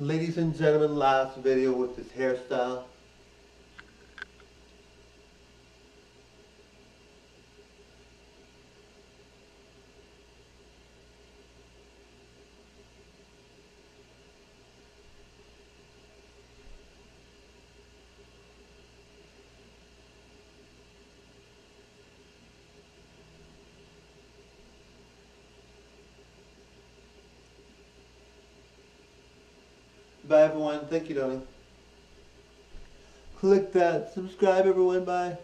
Ladies and gentlemen, last video with this hairstyle. Bye everyone. Thank you, darling. Click that. Subscribe everyone. Bye.